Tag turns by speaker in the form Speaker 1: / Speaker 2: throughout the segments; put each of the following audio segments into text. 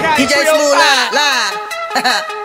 Speaker 1: DJ Semula lah.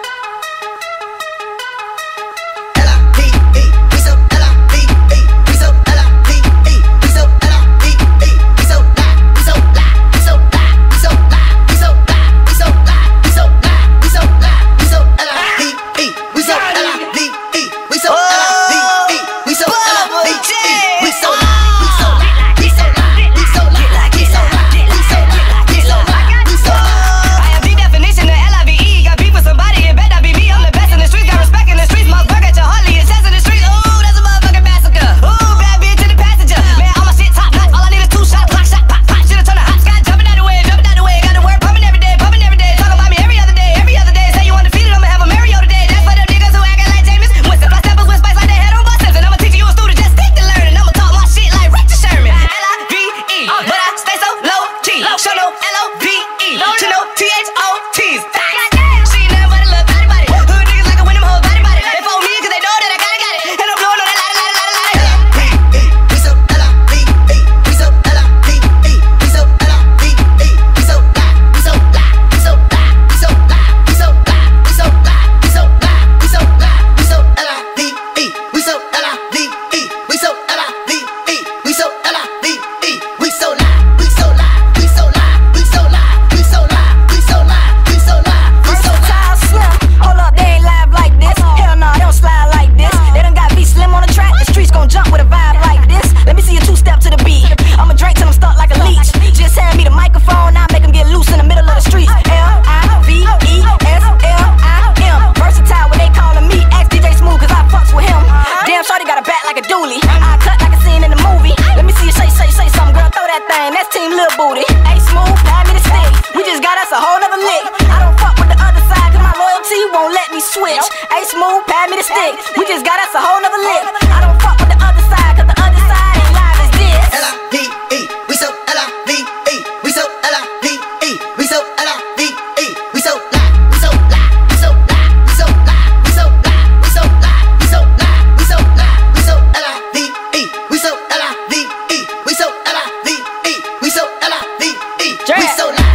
Speaker 2: switch. Nope. Smooth, pad me the stick. We just got us a whole nother lip. I don't fuck with the other side, cause the other side ain't live as this.
Speaker 1: L-I-V-E, we so L-I-V-E, we so L-I-V-E, we so L-I-V-E, we so live, we so live, we so live, we so live, we so live, we so live, we so live, we so live, we so L-I-V-E, we so L-I-V-E, we so L-I-V-E, we so L-I-V-E,
Speaker 3: we so live.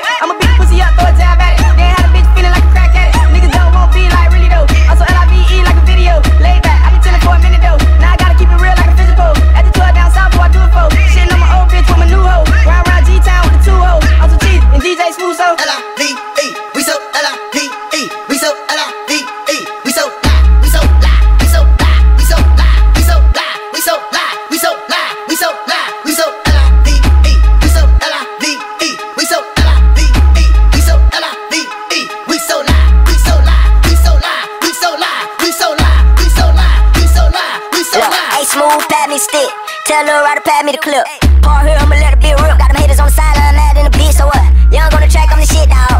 Speaker 3: I'ma
Speaker 4: stick. Tell lil rider, to pass me the clip. Part here, I'ma let her be real. Got them haters on the sideline, mad in the beat, so what? Young on the track, I'm the shit, dog.